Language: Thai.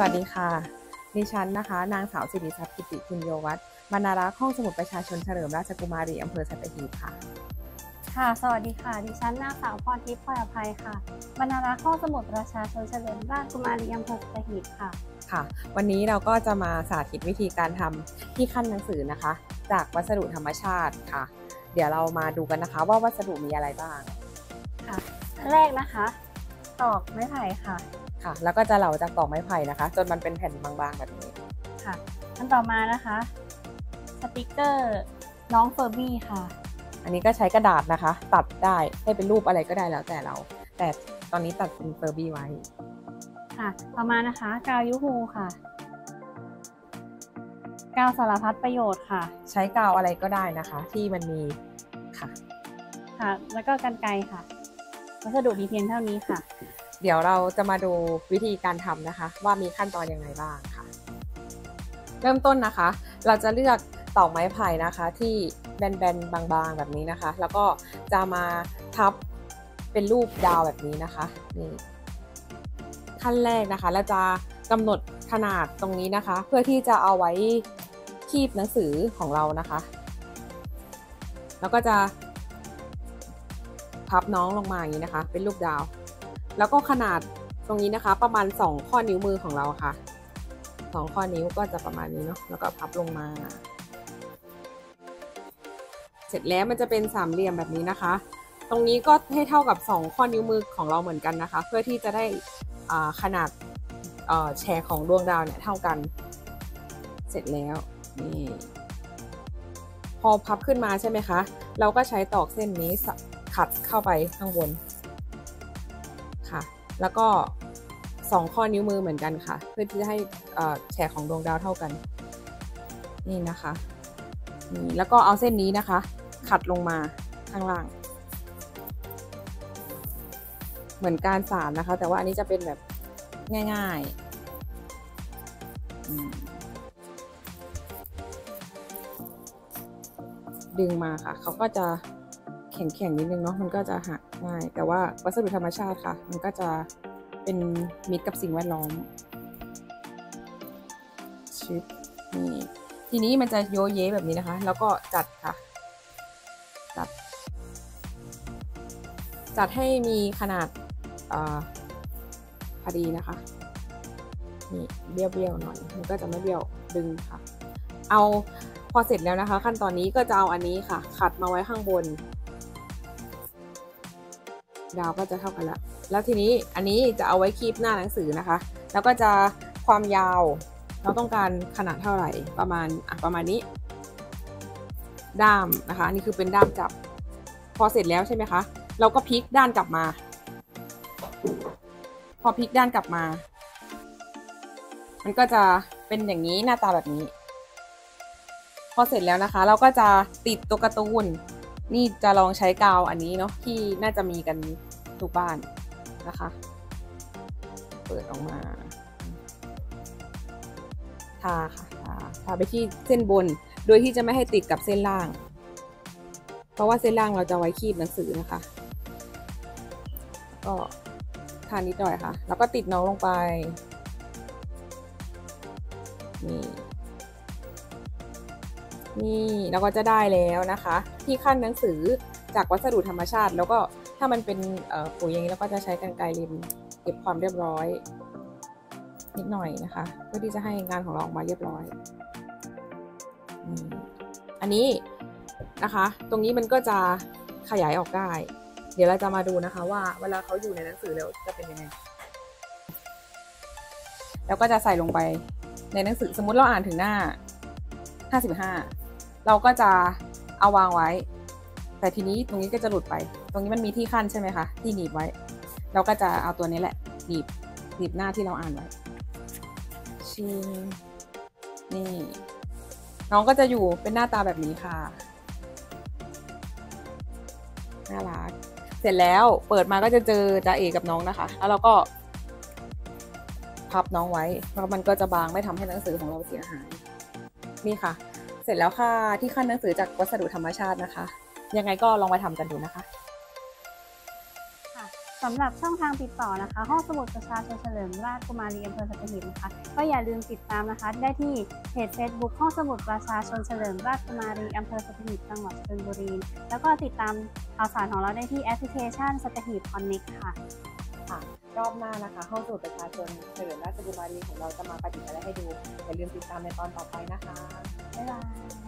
สวัสดีค่ะ ดิฉันนะคะ นางสาวสิริทรัพย์กิติคุณโยวัฒน์บรรณารักษ์ห้องสมุดประชาชนเฉลิมราชกุมารีอำเภอสัตหีบค่ะ ค่ะ สวัสดีค่ะ ดิฉันนางสาวพรทิพย์พลอยอภัยค่ะ บรรณารักษ์ห้องสมุดประชาชนเฉลิมราชกุมารีอำเภอสัตหีบค่ะ ค่ะ วันนี้เราก็จะมาสาธิตวิธีการทำที่ขั้นหนังสือนะคะ จากวัสดุธรรมชาติค่ะ เดี๋ยวเรามาดูกันนะคะว่าวัสดุมีอะไรบ้าง ค่ะ แรกนะคะ ตอกไม้ไผ่ค่ะ ค่ะ แล้วก็จะเหลาจากตอกไม้ไผ่นะคะ จนมันเป็นแผ่นบางๆแบบนี้ค่ะอันต่อมานะคะสติกเกอร์น้อง Furby ค่ะ อันนี้ก็ใช้กระดาษนะคะ ตัดได้ให้เป็นรูปอะไรก็ได้แล้วแต่เรา แต่ตอนนี้ตัดเป็น Furbyไว้ค่ะต่อมานะคะกาว UHU ค่ะ กาวสารพัดประโยชน์ค่ะ ใช้กาวอะไรก็ได้นะคะ ที่มันมีค่ะ ค่ะ แล้วก็กันไกรค่ะ วัสดุมีเพียงเท่านี้ค่ะ เดี๋ยวเราจะมาดูวิธีการทำนะคะ ว่ามีขั้นตอนยังไงบ้างค่ะ เริ่มต้นนะคะ เราจะเลือกตอกไม้ไผ่นะคะ ที่แบนๆบางๆแบบนี้นะคะ แล้วก็จะมาทับเป็นรูปดาวแบบนี้นะคะนี่ขั้นแรกนะคะเราจะกำหนดขนาดตรงนี้นะคะ เพื่อที่จะเอาไว้คีบหนังสือของเรานะคะ แล้วก็จะพับน้องลงมาอย่างนี้นะคะ เป็นรูปดาว แล้วก็ขนาดตรงนี้นะคะ ประมาณ 2 ข้อนิ้วมือของเราค่ะ 2 ข้อนิ้วก็จะประมาณนี้เนาะแล้วก็พับลงมา เสร็จแล้วมันจะเป็นสามเหลี่ยมแบบนี้นะคะ ตรงนี้ก็ให้เท่ากับ 2 ข้อนิ้วมือของเราเหมือนกันนะคะ เพื่อที่จะได้ขนาดแชร์ของดวงดาวเนี่ยเท่ากัน เสร็จแล้วนี่พอพับขึ้นมาใช่ไหมคะ เราก็ใช้ตอกเส้นนี้ขัดเข้าไปข้างบน แล้วก็ 2 ข้อนิ้วมือเหมือนกันค่ะ เพื่อที่จะให้แฉกของดวงดาวเท่ากัน นี่นะคะนี่แล้วก็เอาเส้นนี้นะคะ ขัดลงมาข้างล่าง เหมือนการสานนะคะ แต่ว่าอันนี้จะเป็นแบบง่ายๆ ดึงมาค่ะ เขาก็จะแข็งๆนิดนึงเนาะมันก็จะหัก ง่าย แต่ว่าวัสดุธรรมชาติค่ะ มันก็จะเป็นมิตรกับสิ่งแวดล้อมชิปนี่ทีนี้มันจะโยเยแบบนี้นะคะ แล้วก็จัดค่ะ จัด จัดให้มีขนาดอพอดีนะคะ นี่เบี้ยวๆหน่อย มันก็จะไม่เบี้ยวดึงค่ะ เอาพอเสร็จแล้วนะคะ ขั้นตอนนี้ก็จะเอาอันนี้ค่ะ ขัดมาไว้ข้างบน ดาวก็จะเท่ากันละ แล้วทีนี้อันนี้จะเอาไว้คีบหน้าหนังสือนะคะ แล้วก็จะความยาวเราต้องการขนาดเท่าไหร่ประมาณอะประมาณนี้ ด้ามนะคะนี่คือเป็นด้ามจับ พอเสร็จแล้วใช่ไหมคะ เราก็พลิกด้านกลับมา พอพลิกด้านกลับมา มันก็จะเป็นอย่างนี้หน้าตาแบบนี้ พอเสร็จแล้วนะคะ เราก็จะติดตัวการ์ตูนนี่จะลองใช้กาวอันนี้เนาะที่น่าจะมีกัน ทุกบ้านนะคะ เปิดออกมาทาค่ะทาทาไปที่เส้นบน โดยที่จะไม่ให้ติดกับเส้นล่าง เพราะว่าเส้นล่างเราจะไว้คีบหนังสือนะคะ ก็ทานิดหน่อยค่ะ แล้วก็ติดน้องลงไปนี่นี่เราก็จะได้แล้วนะคะ ที่ขั้นหนังสือจากวัสดุธรรมชาติ แล้วก็ถ้ามันเป็นปุ๋ยอย่างนี้เราก็จะใช้กรรไกรริมเก็บความเรียบร้อย นิดหน่อยนะคะ เพื่อที่จะให้งานของเราออกมาเรียบร้อย อันนี้นะคะ ตรงนี้มันก็จะขยายออกได้ เดี๋ยวเราจะมาดูนะคะว่าเวลาเขาอยู่ในหนังสือแล้วจะเป็นยังไง แล้วก็จะใส่ลงไปในหนังสือสมมุติเราอ่านถึงหน้า 55 เราก็จะเอาวางไว้ แต่ทีนี้ตรงนี้ก็จะหลุดไป ตรงนี้มันมีที่ขั้นใช่ไหมคะ ที่หนีบไว้ เราก็จะเอาตัวนี้แหละ หนีบ หนีบหน้าที่เราอ่านไว้ ชิงนี่ น้องก็จะอยู่เป็นหน้าตาแบบนี้ค่ะ น่ารัก เสร็จแล้วเปิดมาก็จะเจอจ่าเอกกับน้องนะคะ แล้วเราก็ พับน้องไว้ เพราะมันก็จะบางไม่ทำให้หนังสือของเราเสียหาย นี่ค่ะ เสร็จแล้วค่ะ ที่ขั้นหนังสือจากวัสดุธรรมชาตินะคะ ยังไงก็ลองไปทำกันดูนะคะค่ะสำหรับช่องทางติดต่อนะคะ ห้องสมุดประชาชนเฉลิมราชกุมารีอำเภอสัตหีบนะคะก็อย่าลืมติดตามนะคะ ได้ที่เพจ Facebook ห้องสมุดประชาชนเฉลิมราชกุมารีอำเภอสัตหีบจังหวัดชลบุรีแล้วก็ติดตามข่าวสารของเราได้ที่แอปพลิเคชันสัตหีบคอนเน็กค่ะค่ะรอบหน้านะคะ ห้องสมุดประชาชนเฉลิมราชกุมารีของเราจะมาประดิษฐ์อะไรให้ดูอย่าลืมติดตามในตอนต่อไปนะคะบ๊ายบาย